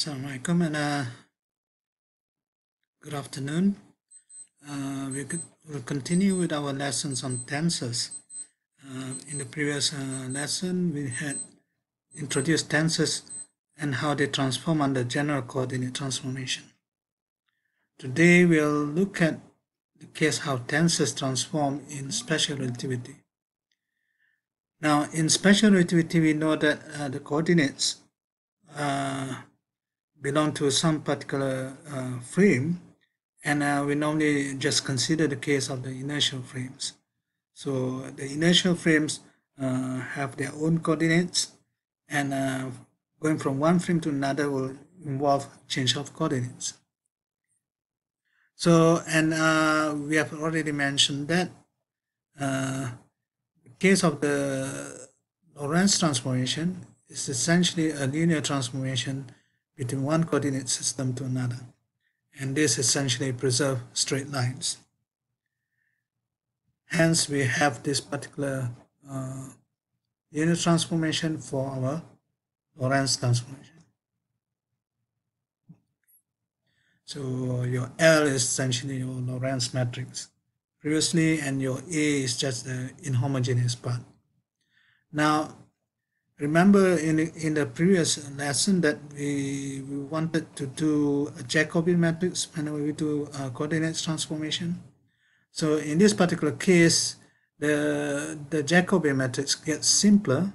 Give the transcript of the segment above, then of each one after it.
Assalamualaikum and uh, good afternoon. Uh, we will continue with our lessons on tensors. Uh, in the previous uh, lesson, we had introduced tensors and how they transform under general coordinate transformation. Today, we'll look at the case how tensors transform in special relativity. Now, in special relativity, we know that uh, the coordinates uh, belong to some particular uh, frame and uh, we normally just consider the case of the inertial frames. So the inertial frames uh, have their own coordinates and uh, going from one frame to another will involve change of coordinates. So, and uh, we have already mentioned that uh, the case of the Lorentz transformation is essentially a linear transformation between one coordinate system to another. And this essentially preserve straight lines. Hence, we have this particular uh, linear transformation for our Lorentz transformation. So your L is essentially your Lorentz matrix previously, and your A is just the inhomogeneous part. Now, remember in, in the previous lesson that we, we wanted to do a Jacobian matrix whenever we do a coordinates transformation. So in this particular case, the, the Jacobian matrix gets simpler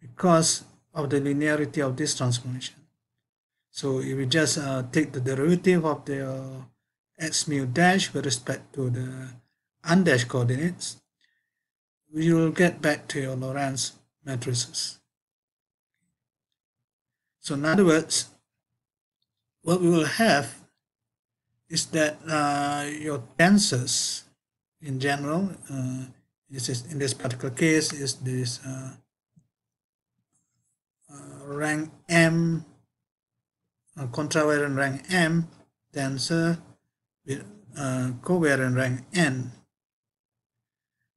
because of the linearity of this transformation. So if we just uh, take the derivative of the uh, x mu dash with respect to the undashed coordinates, we will get back to your Lorentz matrices. So in other words, what we will have is that uh, your tensors in general, uh, this is in this particular case is this uh, uh rank M, uh, contravariant rank M tensor with uh, covariant rank N.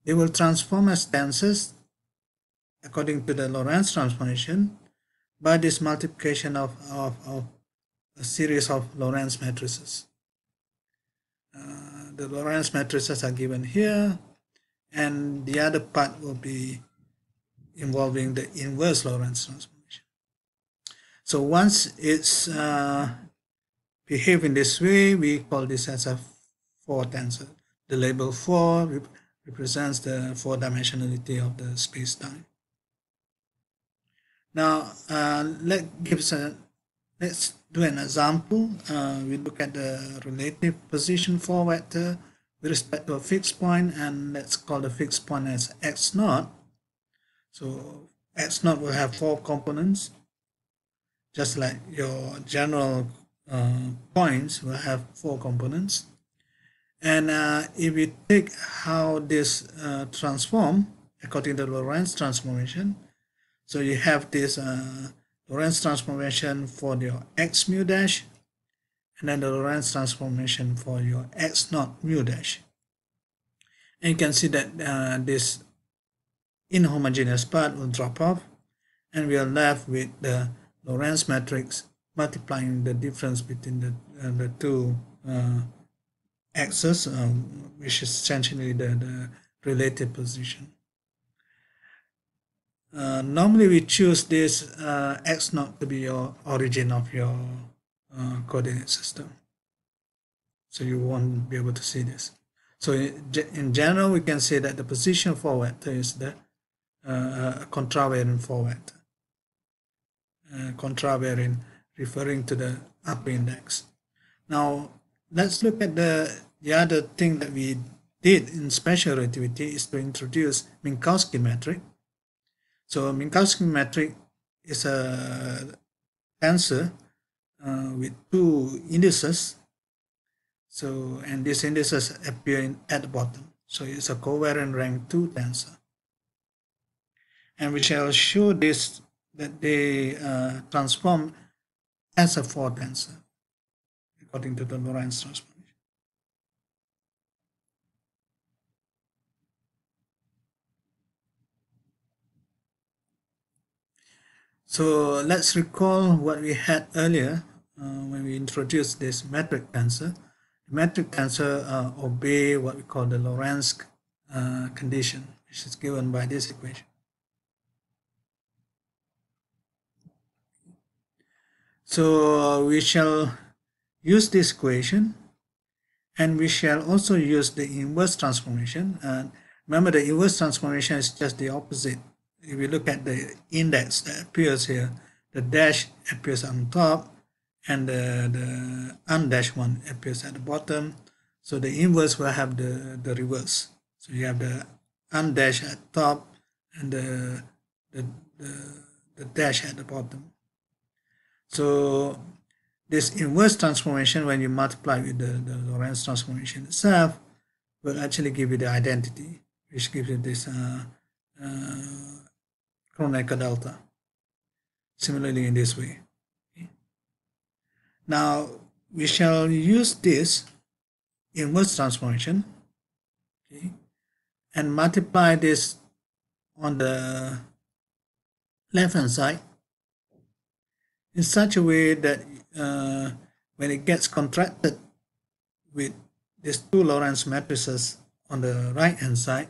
They will transform as tensors according to the Lorentz transformation by this multiplication of, of, of a series of Lorentz matrices. Uh, the Lorentz matrices are given here and the other part will be involving the inverse Lorentz transformation. So once it's uh, behave in this way, we call this as a four tensor. The label 4 rep represents the four dimensionality of the space-time. Now, uh, let give us a, let's do an example. Uh, we look at the relative position four vector with respect to a fixed point and let's call the fixed point as x naught. So x naught will have four components just like your general uh, points will have four components. And uh, if we take how this uh, transform according to the Lorentz transformation, so you have this uh, Lorentz transformation for your x mu dash and then the Lorentz transformation for your x naught mu dash. And you can see that uh, this inhomogeneous part will drop off and we are left with the Lorentz matrix multiplying the difference between the, uh, the two uh, axes, um, which is essentially the, the relative position. Uh, normally we choose this uh, x naught to be your origin of your uh, coordinate system. So you won't be able to see this. So in general, we can say that the position four vector is the uh, contravariant four vector. Uh, contravariant referring to the upper index. Now, let's look at the, the other thing that we did in special relativity is to introduce Minkowski metric so Minkowski metric is a tensor uh, with two indices. So, and these indices appear in, at the bottom. So it's a covariant rank 2 tensor. And we shall show this that they uh, transform as a 4 tensor according to the Lorentz transform. So let's recall what we had earlier uh, when we introduced this metric tensor, the metric tensor uh, obey what we call the Lorentz uh, condition, which is given by this equation. So we shall use this equation and we shall also use the inverse transformation. And remember the inverse transformation is just the opposite. If we look at the index that appears here, the dash appears on top and the, the undashed one appears at the bottom. So the inverse will have the, the reverse. So you have the undashed at top and the, the, the, the dash at the bottom. So this inverse transformation, when you multiply with the, the Lorentz transformation itself, will actually give you the identity, which gives you this uh, uh, Kronecker delta. Similarly in this way. Okay. Now we shall use this inverse transformation okay, and multiply this on the left hand side in such a way that uh, when it gets contracted with these two Lorentz matrices on the right hand side,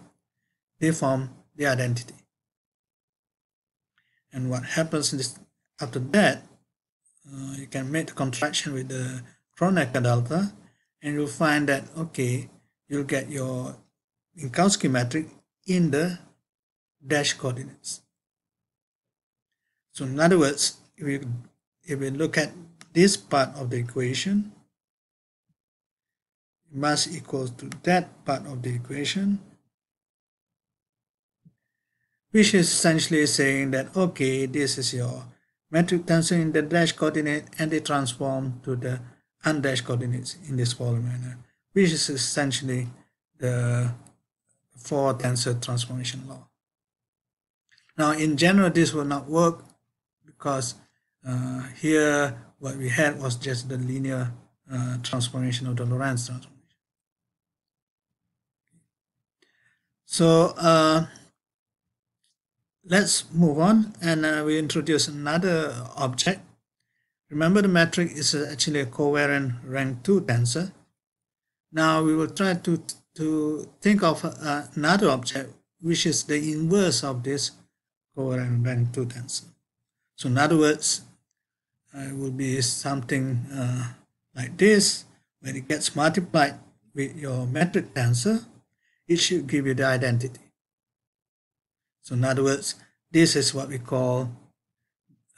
they form the identity. And what happens is after that, uh, you can make the contraction with the Kronecker delta and you'll find that, okay, you'll get your Minkowski metric in the dash coordinates. So in other words, if we, if we look at this part of the equation, mass equals to that part of the equation, which is essentially saying that, okay, this is your metric tensor in the dash coordinate and they transform to the undashed coordinates in this following manner, which is essentially the four tensor transformation law. Now, in general, this will not work because uh, here what we had was just the linear uh, transformation of the Lorentz transformation. So uh, let's move on and uh, we introduce another object. Remember the metric is actually a covariant rank 2 tensor. Now we will try to, to think of uh, another object which is the inverse of this covariant rank 2 tensor. So in other words, uh, it will be something uh, like this. When it gets multiplied with your metric tensor, it should give you the identity. So in other words, this is what we call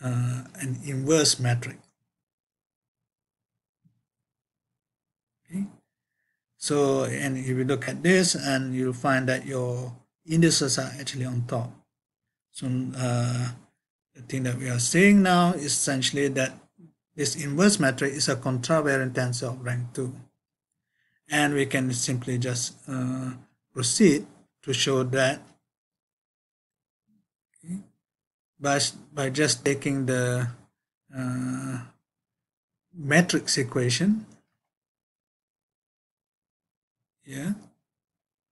uh, an inverse metric. Okay. So, and if you look at this, and you'll find that your indices are actually on top. So, uh, the thing that we are saying now is essentially that this inverse metric is a contravariant tensor of rank 2. And we can simply just uh, proceed to show that okay, by, by just taking the uh, matrix equation. Yeah.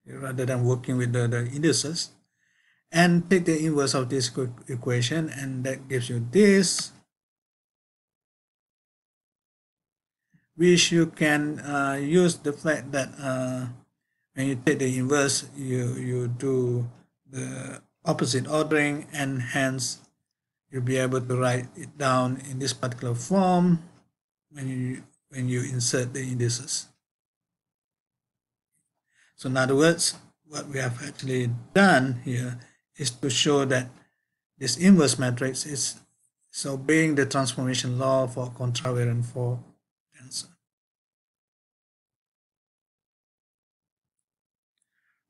Rather than working with the, the indices. And take the inverse of this equation and that gives you this. Which you can uh, use the fact that uh, when you take the inverse you you do the opposite ordering and hence you'll be able to write it down in this particular form when you when you insert the indices so in other words what we have actually done here is to show that this inverse matrix is, is obeying the transformation law for contravariant four tensor.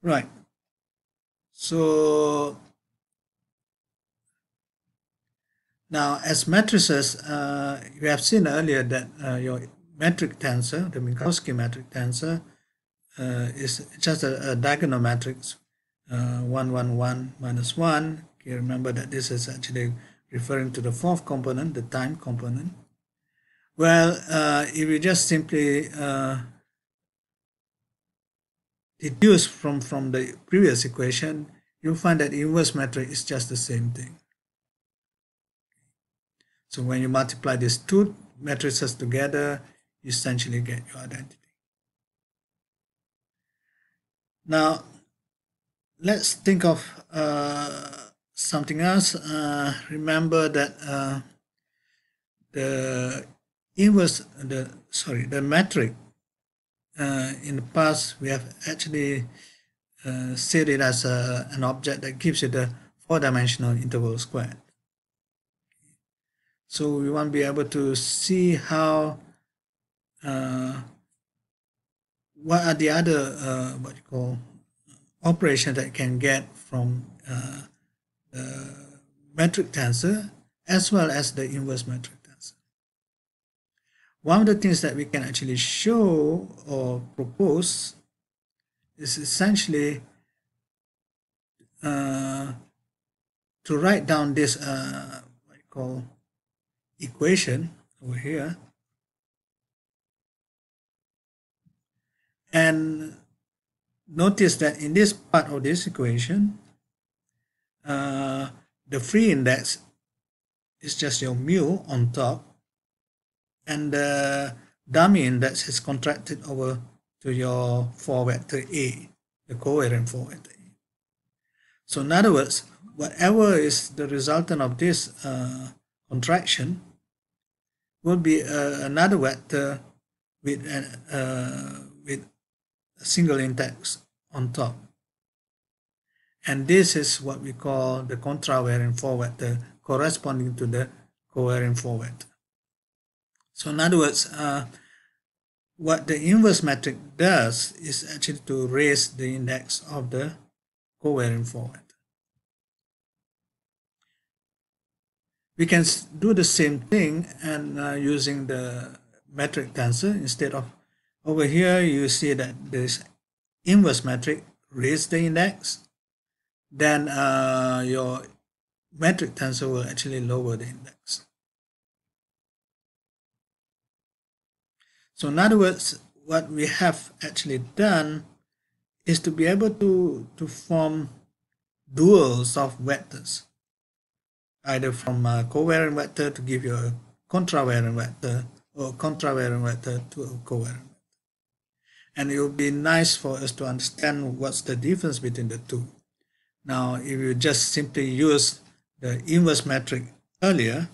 Right. So now as matrices, uh, you have seen earlier that uh, your metric tensor, the Minkowski metric tensor, uh, is just a, a diagonal matrix uh, 1, 1, 1 minus 1. Okay, remember that this is actually referring to the fourth component, the time component. Well, uh, if we just simply uh, deduce from, from the previous equation, you'll find that inverse metric is just the same thing. So when you multiply these two matrices together, you essentially get your identity. Now, let's think of uh, something else. Uh, remember that uh, the inverse, the sorry, the metric. Uh, in the past, we have actually uh, said it as a, an object that gives you the four-dimensional interval squared. So we want to be able to see how uh, what are the other uh, what you call operations that can get from uh, the metric tensor as well as the inverse metric. One of the things that we can actually show or propose is essentially uh, to write down this uh, what you call equation over here. And notice that in this part of this equation, uh, the free index is just your mu on top, and the dummy index is contracted over to your 4 vector A, the covariant 4 vector A. So in other words, whatever is the resultant of this uh, contraction will be uh, another vector with, an, uh, with a single index on top. And this is what we call the contravariant 4 vector corresponding to the covariant 4 vector. So in other words, uh, what the inverse metric does is actually to raise the index of the covariant 4 vector. We can do the same thing and uh, using the metric tensor instead of over here, you see that this inverse metric raise the index, then uh, your metric tensor will actually lower the index. So in other words, what we have actually done is to be able to, to form duals of vectors, either from a covariant vector to give you a contravariant vector or contravariant vector to a covariant vector. and it would be nice for us to understand what's the difference between the two. Now, if you just simply use the inverse metric earlier,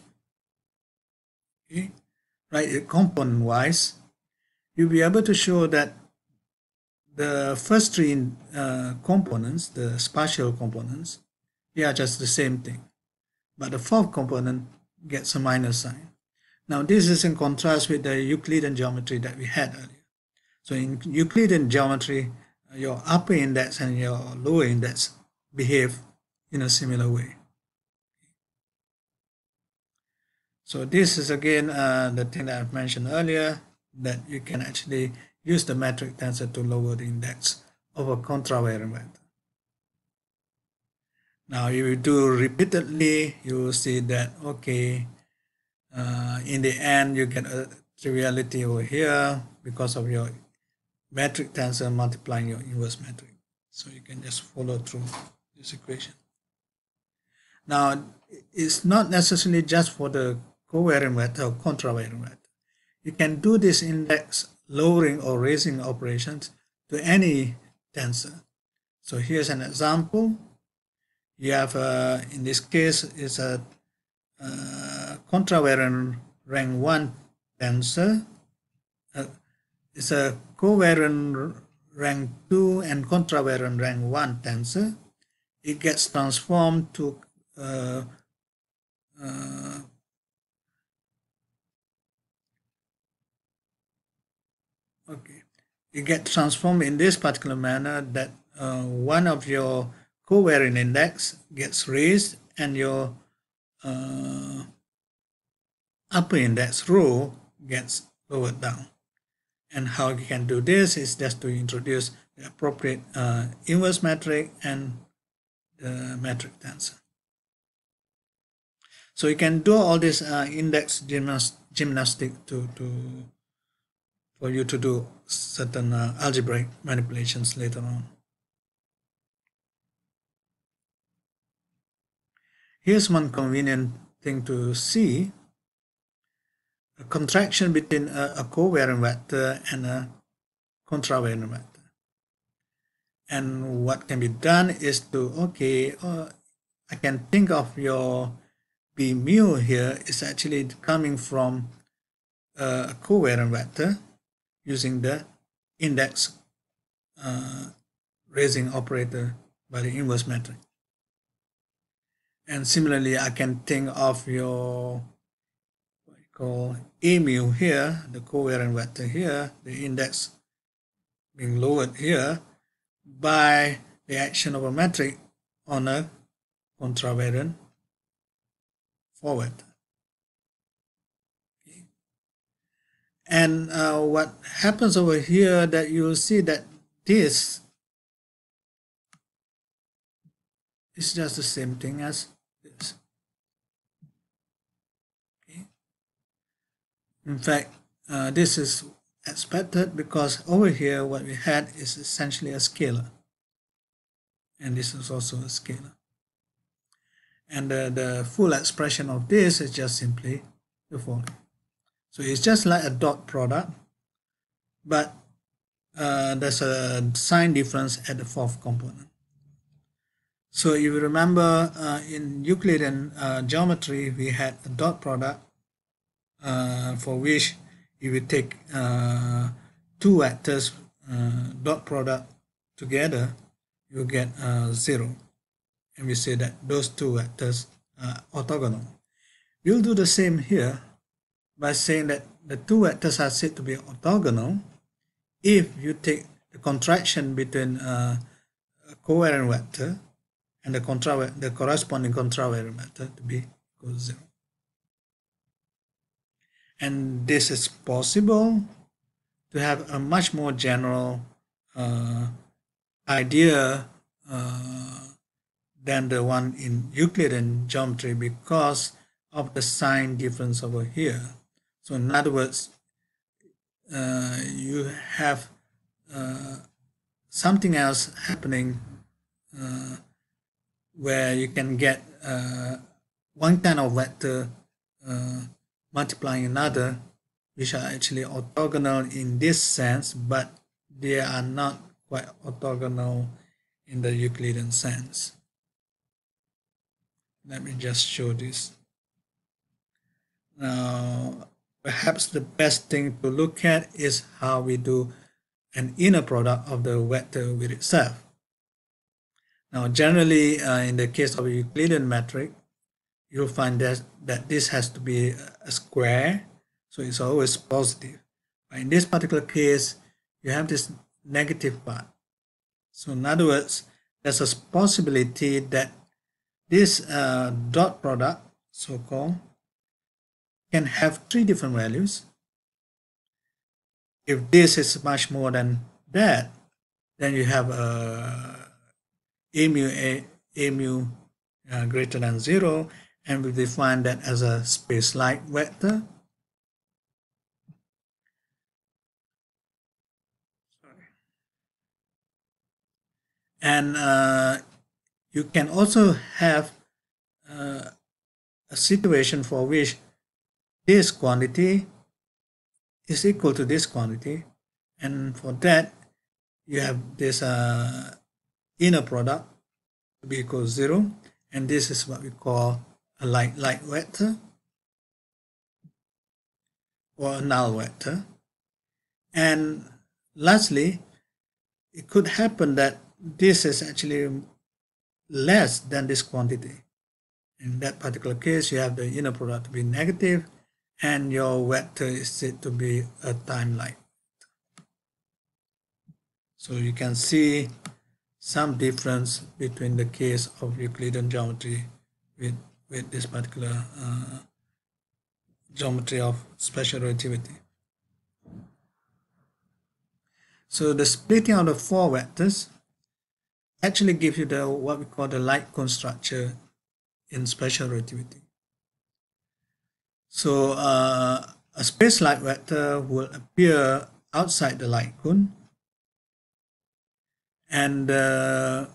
okay, component wise, you'll be able to show that the first three uh, components, the spatial components, they are just the same thing. But the fourth component gets a minus sign. Now, this is in contrast with the Euclidean geometry that we had earlier. So in Euclidean geometry, your upper index and your lower index behave in a similar way. So this is again uh, the thing that I've mentioned earlier, that you can actually use the metric tensor to lower the index of a contravariant. Now if you do repeatedly, you will see that, okay, uh, in the end you get a triviality over here because of your metric tensor multiplying your inverse metric. So you can just follow through this equation. Now, it's not necessarily just for the covariant vector or contravariant. You can do this index lowering or raising operations to any tensor. So here's an example. You have, uh, in this case, is a uh, contravariant rank 1 tensor. Uh, it's a covariant rank 2 and contravariant rank 1 tensor. It gets transformed to uh, uh, okay it gets transformed in this particular manner that uh, one of your covariant index gets raised and your uh, upper index rho gets lowered down and how you can do this is just to introduce the appropriate uh, inverse metric and the metric tensor. So you can do all this uh, index gymnastic to, to for you to do certain uh, algebraic manipulations later on. Here's one convenient thing to see. a contraction between a, a covariant vector and a contravariant vector. And what can be done is to, okay, uh, I can think of your B mu here is actually coming from a covariant vector using the index uh, raising operator by the inverse matrix. And similarly, I can think of your what you call A mu here, the covariant vector here, the index being lowered here by the action of a metric on a contravariant forward. Okay. And uh, what happens over here that you will see that this is just the same thing as this. Okay. In fact, uh, this is expected because over here what we had is essentially a scalar. And this is also a scalar. And the, the full expression of this is just simply the following. So it's just like a dot product, but uh, there's a sign difference at the fourth component. So if you remember uh, in Euclidean uh, geometry, we had a dot product uh, for which if we take uh, two vectors uh, dot product together, you get zero. And we say that those two vectors are orthogonal. We'll do the same here by saying that the two vectors are said to be orthogonal if you take the contraction between a covariant vector and the, contra the corresponding contravariant vector to be equal to 0. And this is possible to have a much more general uh, idea uh, than the one in Euclidean geometry because of the sign difference over here. So in other words, uh, you have uh, something else happening uh, where you can get uh, one kind of vector uh, multiplying another which are actually orthogonal in this sense but they are not quite orthogonal in the Euclidean sense. Let me just show this. Now, perhaps the best thing to look at is how we do an inner product of the vector with itself. Now, generally, uh, in the case of a Euclidean metric, you'll find that, that this has to be a square, so it's always positive. But in this particular case, you have this negative part. So in other words, there's a possibility that this uh, dot product, so-called, can have three different values. If this is much more than that, then you have a a mu a, a mu uh, greater than zero and we define that as a space-like vector Sorry. and uh, you can also have uh, a situation for which this quantity is equal to this quantity and for that you have this uh, inner product to be equal to 0 and this is what we call a light-like vector or a null vector and lastly it could happen that this is actually less than this quantity. In that particular case you have the inner product to be negative and your vector is said to be a time-like so you can see some difference between the case of Euclidean geometry with, with this particular uh, geometry of special relativity. So the splitting of the four vectors actually gives you the what we call the light cone structure in special relativity. So uh, a space-like vector will appear outside the light cone and uh,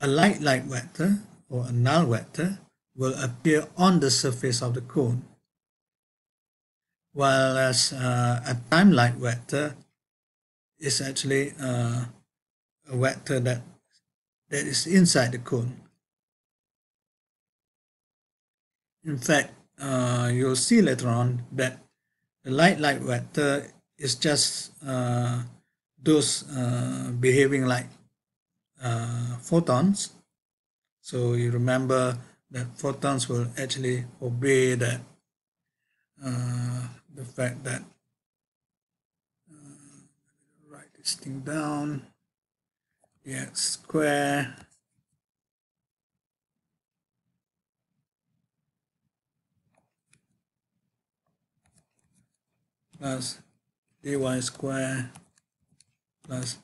a light-like vector or a null vector will appear on the surface of the cone while as uh, a time-like vector is actually uh, a vector that that is inside the cone. In fact, uh, you'll see later on that the light-like vector is just uh, those uh, behaving like uh, photons. So you remember that photons will actually obey that uh, the fact that uh, write this thing down x square plus dy square plus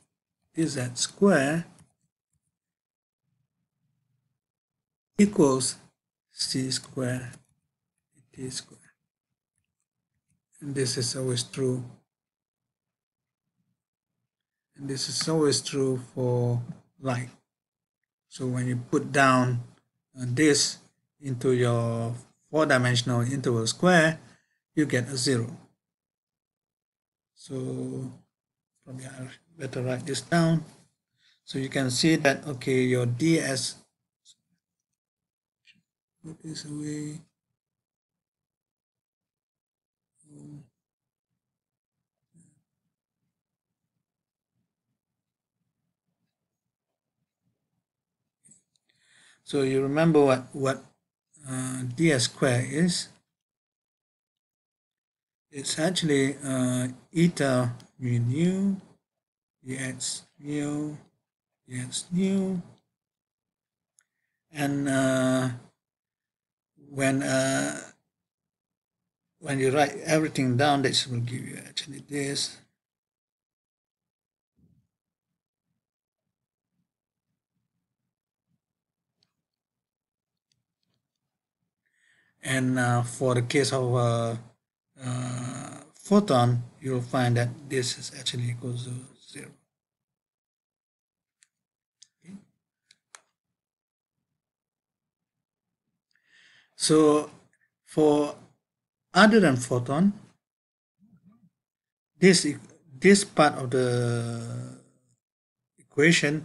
dz square equals c square t square. And this is always true. And this is always true for light. So when you put down uh, this into your four-dimensional interval square, you get a zero. So probably I better write this down. So you can see that, okay, your ds, put this away. So you remember what, what uh, ds square is? It's actually uh, eta mu nu dx mu dx nu and uh, when uh, when you write everything down this will give you actually this. And uh, for the case of uh, photon you'll find that this is actually equals to zero. So for other than photon this this part of the equation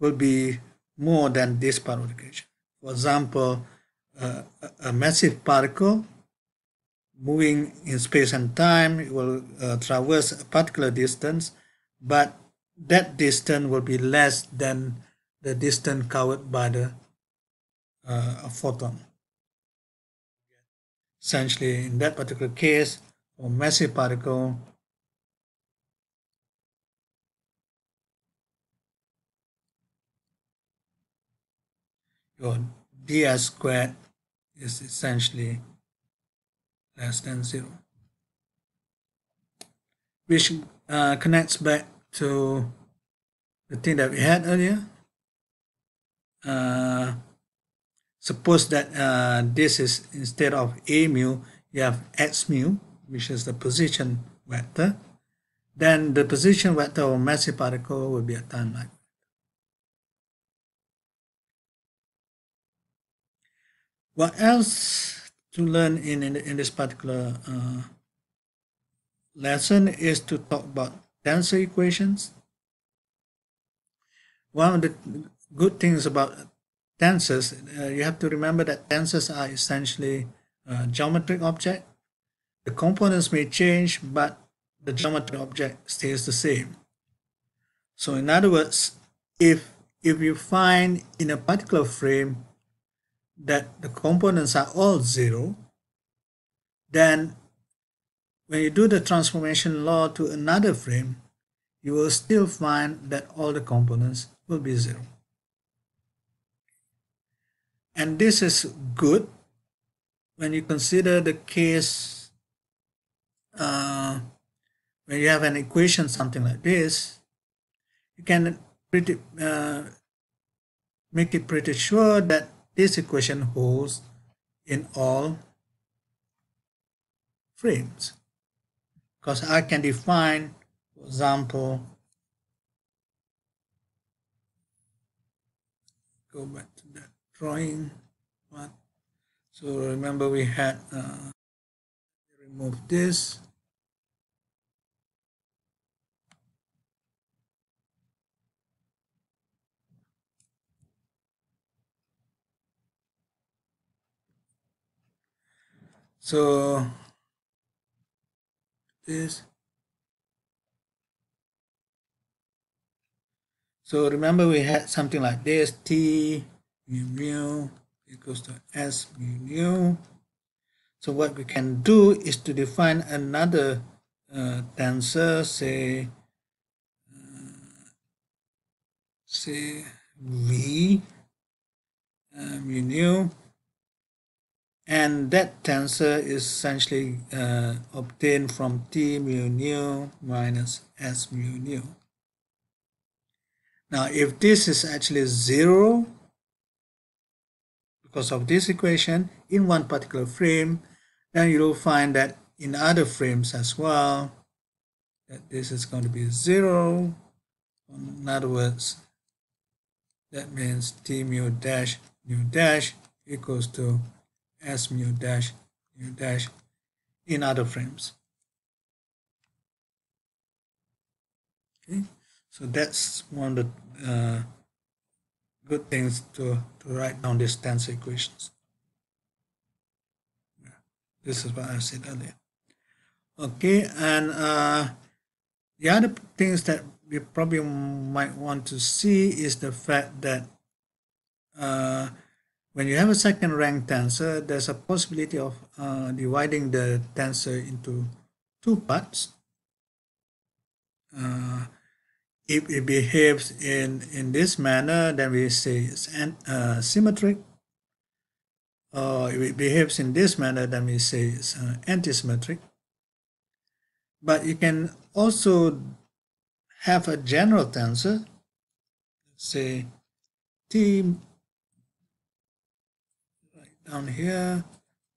will be more than this part of the equation. For example uh, a massive particle moving in space and time it will uh, traverse a particular distance but that distance will be less than the distance covered by the uh, photon. Essentially in that particular case for massive particle your ds squared is essentially less than zero. Which uh, connects back to the thing that we had earlier. Uh, suppose that uh, this is instead of a mu you have x mu which is the position vector. Then the position vector of massive particle will be a time-like what else to learn in, in, in this particular uh, lesson is to talk about tensor equations. One of the good things about tensors, uh, you have to remember that tensors are essentially geometric object. The components may change, but the geometric object stays the same. So in other words, if if you find in a particular frame that the components are all zero, then when you do the transformation law to another frame, you will still find that all the components will be zero. And this is good when you consider the case uh, when you have an equation something like this, you can pretty uh, make it pretty sure that this equation holds in all frames. Because I can define for example go back to that drawing one so remember we had uh, remove this so this so remember we had something like this t mu mu equals to s mu. So what we can do is to define another uh, tensor say uh, say v uh, mu. nu and that tensor is essentially uh, obtained from t mu nu minus s mu nu. Now if this is actually zero because of this equation in one particular frame then you will find that in other frames as well that this is going to be zero in other words that means t mu dash nu dash equals to s mu dash mu dash in other frames. Okay, so that's one of the uh, good things to, to write down these tensor equations. This is what I said earlier. Okay, and uh, the other things that we probably might want to see is the fact that uh, when you have a second rank tensor, there's a possibility of uh, dividing the tensor into two parts. Uh, if it behaves in, in this manner, then we say it's an, uh, symmetric. If it behaves in this manner, then we say it's uh, antisymmetric. But you can also have a general tensor, say T down here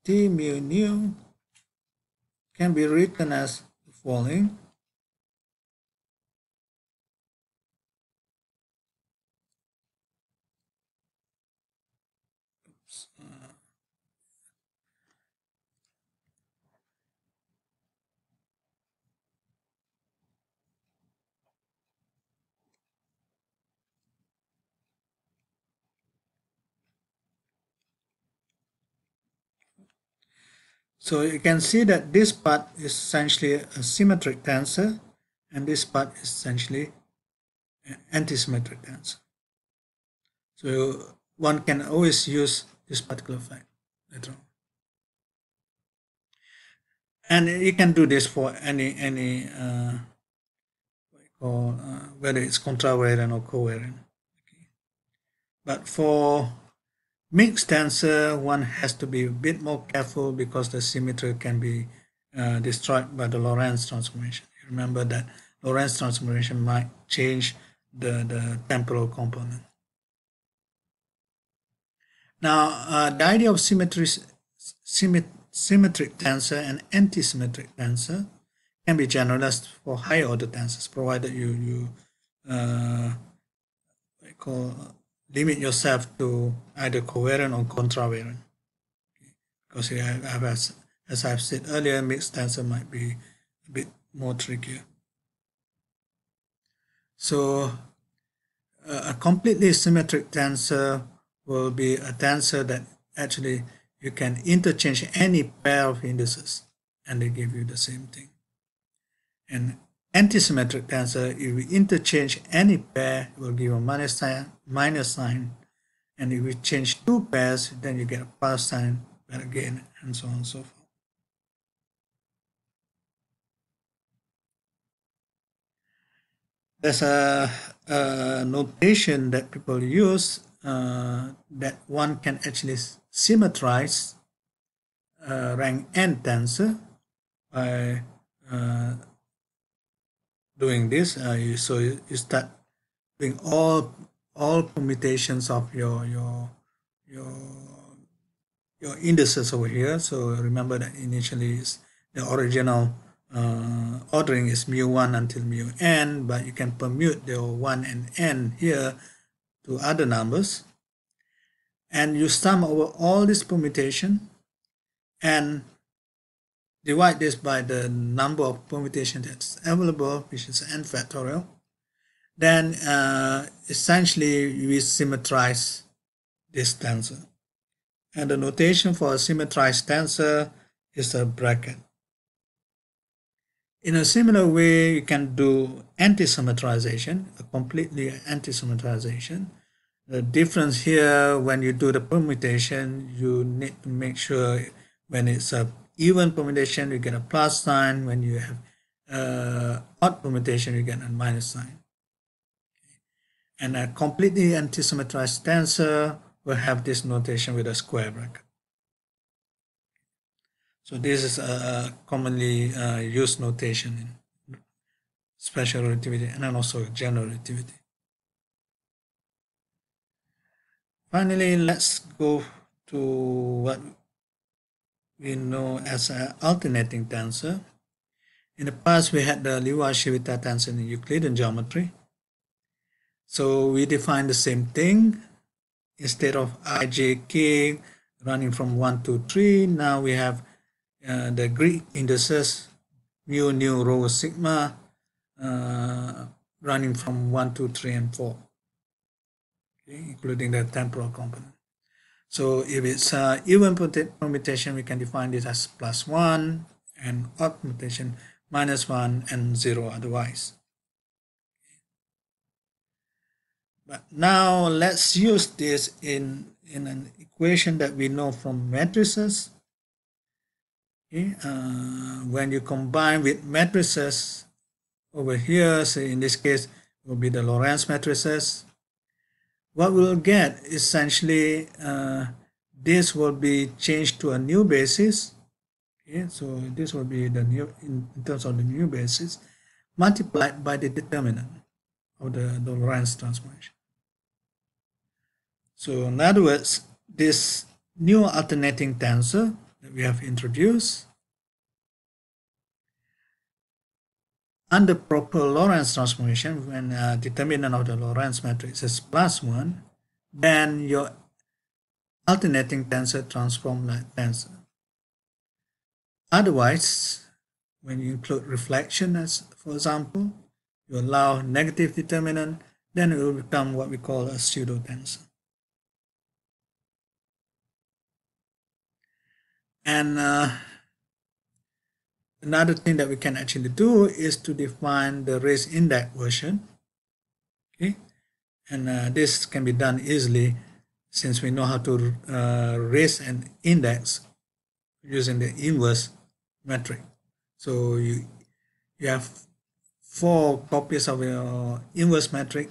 t mu nu can be written as the following So you can see that this part is essentially a symmetric tensor and this part is essentially an antisymmetric tensor. So one can always use this particular fact later on. And you can do this for any any uh, uh, whether it's contravariant or covariant. Okay. But for Mixed tensor, one has to be a bit more careful because the symmetry can be uh, destroyed by the Lorentz transformation. Remember that Lorentz transformation might change the, the temporal component. Now, uh, the idea of symmetry, symmet symmetric tensor and antisymmetric tensor can be generalized for higher order tensors, provided you, you uh, call limit yourself to either covariant or contravariant. Because as, as I've said earlier, mixed tensor might be a bit more trickier. So uh, a completely symmetric tensor will be a tensor that actually you can interchange any pair of indices and they give you the same thing. And antisymmetric tensor, if we interchange any pair, it will give a minus sign, minus sign. And if we change two pairs, then you get a plus sign but again, and so on and so forth. There's a, a notation that people use uh, that one can actually symmetrize uh, rank n tensor by uh, doing this uh, so you, start doing all all permutations of your your your your indices over here. So remember that initially is the original uh, ordering is mu1 until mu n but you can permute the 1 and n here to other numbers. And you sum over all this permutation and divide this by the number of permutation that's available, which is n factorial, then uh, essentially we symmetrize this tensor. And the notation for a symmetrized tensor is a bracket. In a similar way, you can do anti-symmetrization, a completely anti-symmetrization. The difference here, when you do the permutation, you need to make sure when it's a even permutation, you get a plus sign. When you have uh, odd permutation, you get a minus sign. And a completely anti-symmetrized tensor will have this notation with a square bracket. So this is a commonly uh, used notation in special relativity and also general relativity. Finally, let's go to what we know as an alternating tensor. In the past, we had the Levi-Civita tensor in Euclidean geometry. So we define the same thing. Instead of ijk running from 1 to 3, now we have uh, the Greek indices mu, nu, rho, sigma uh, running from 1, 2, 3, and 4, okay, including the temporal component. So if it's uh, even permutation, we can define this as plus 1 and odd permutation minus 1 and 0 otherwise. But now let's use this in, in an equation that we know from matrices. Okay, uh, when you combine with matrices over here, so in this case, will be the Lorentz matrices what we'll get essentially uh, this will be changed to a new basis. Okay so this will be the new in, in terms of the new basis multiplied by the determinant of the, the Lorentz transformation. So in other words this new alternating tensor that we have introduced under proper Lorentz transformation, when uh, determinant of the Lorentz matrix is plus 1, then your alternating tensor transform like tensor. Otherwise, when you include reflection as for example, you allow negative determinant, then it will become what we call a pseudo tensor. And uh, Another thing that we can actually do is to define the race index version. Okay, and uh, this can be done easily since we know how to uh, raise an index using the inverse metric. So you you have four copies of your inverse metric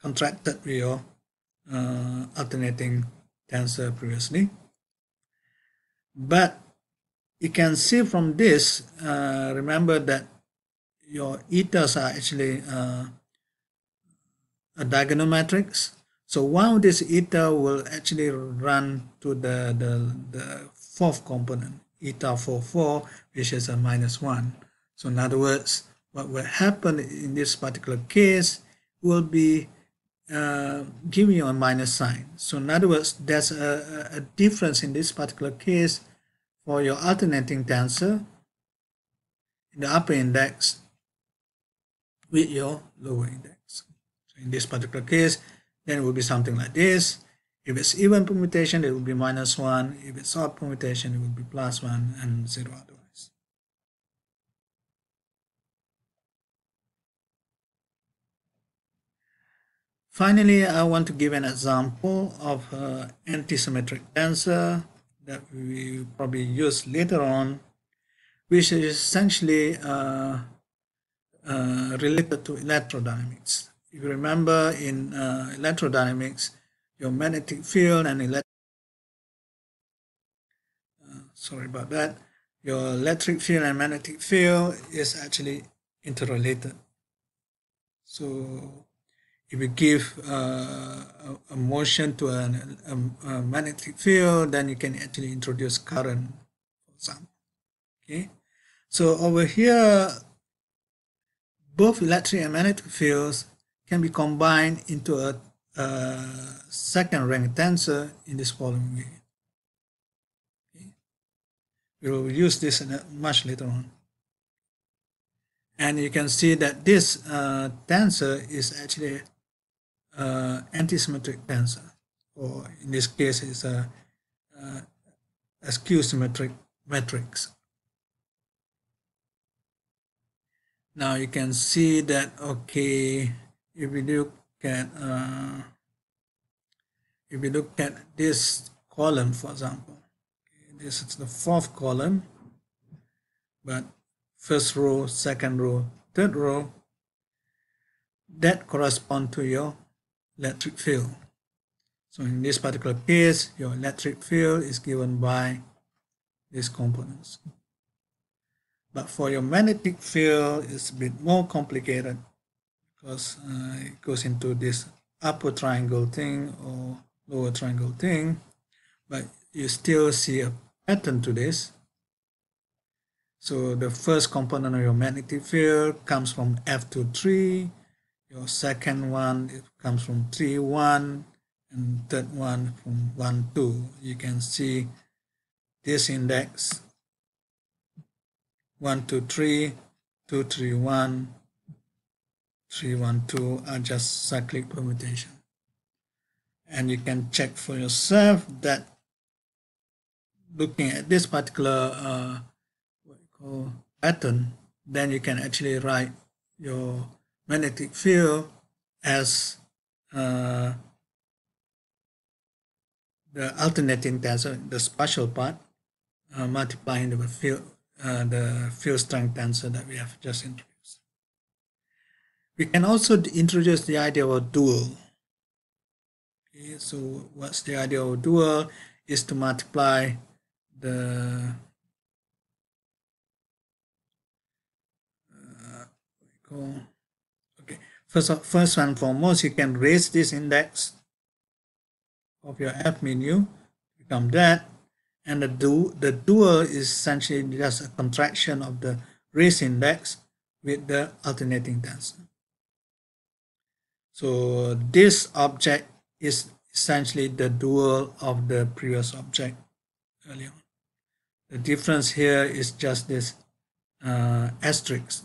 contracted with your uh, alternating tensor previously. But you can see from this, uh, remember that your etas are actually uh, a diagonal matrix. So one of these eta will actually run to the, the, the fourth component, eta 4, 4, which is a minus 1. So in other words, what will happen in this particular case will be uh, giving you a minus sign. So in other words, there's a, a difference in this particular case for your alternating tensor in the upper index with your lower index. So in this particular case, then it will be something like this. If it's even permutation, it will be minus 1. If it's odd permutation, it will be plus 1 and 0 otherwise. Finally, I want to give an example of uh, antisymmetric tensor that we probably use later on, which is essentially uh, uh, related to electrodynamics. If you remember in uh, electrodynamics, your magnetic field and electric uh, sorry about that, your electric field and magnetic field is actually interrelated. So if you give uh, a, motion to an, a, a, magnetic field, then you can actually introduce current, for example. Okay, so over here, both electric and magnetic fields can be combined into a, a second rank tensor in this following way. We will use this much later on. And you can see that this uh, tensor is actually uh, antisymmetric tensor, or in this case, it's a, uh, a skew symmetric matrix. Now you can see that, okay, if we look at, uh, if we look at this column, for example, okay, this is the fourth column, but first row, second row, third row, that correspond to your electric field. So in this particular case, your electric field is given by these components. But for your magnetic field, it's a bit more complicated because uh, it goes into this upper triangle thing or lower triangle thing. But you still see a pattern to this. So the first component of your magnetic field comes from F to 3. Your second one it comes from 3, 1. And third one from 1, 2. You can see this index 1, 2, 3, 2, 3, 1, 3, 1, 2 are just cyclic permutation. And you can check for yourself that looking at this particular uh, what you call pattern, then you can actually write your magnetic field as uh, the alternating tensor, the spatial part, uh, multiplying the field, uh, the field strength tensor that we have just introduced. We can also introduce the idea of dual. Okay, so what's the idea of dual? Is to multiply the uh, okay first first and foremost you can raise this index of your F mu nu become that and the, du the dual is essentially just a contraction of the race index with the alternating tensor. So this object is essentially the dual of the previous object earlier. The difference here is just this uh, asterisk.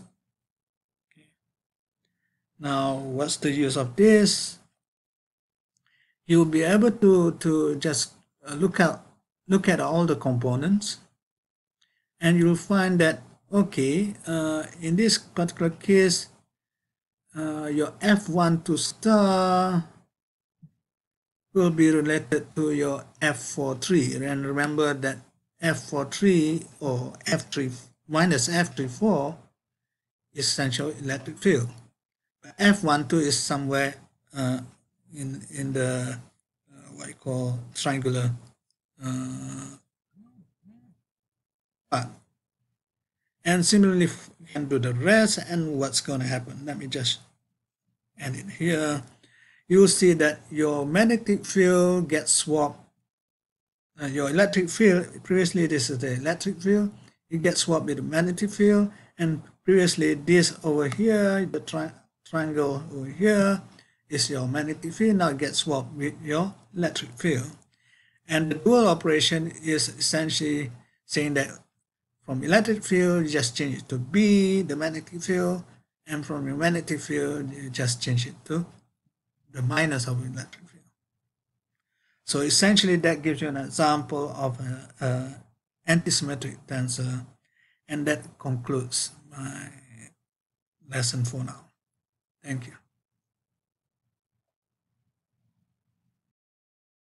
Now, what's the use of this? You'll be able to, to just uh, look at look at all the components and you'll find that okay uh, in this particular case uh, your F12 star will be related to your F43 and remember that F43 or F3 minus F34 is central electric field F12 is somewhere uh, in in the uh, what you call triangular uh, but and similarly we can do the rest and what's going to happen. Let me just end it here. You'll see that your magnetic field gets swapped. Uh, your electric field previously this is the electric field. It gets swapped with the magnetic field. And previously this over here the triangle over here is your magnetic field now gets swapped with your electric field and the dual operation is essentially saying that from electric field, you just change it to B, the magnetic field, and from your magnetic field, you just change it to the minus of electric field. So essentially that gives you an example of an antisymmetric tensor, and that concludes my lesson for now. Thank you.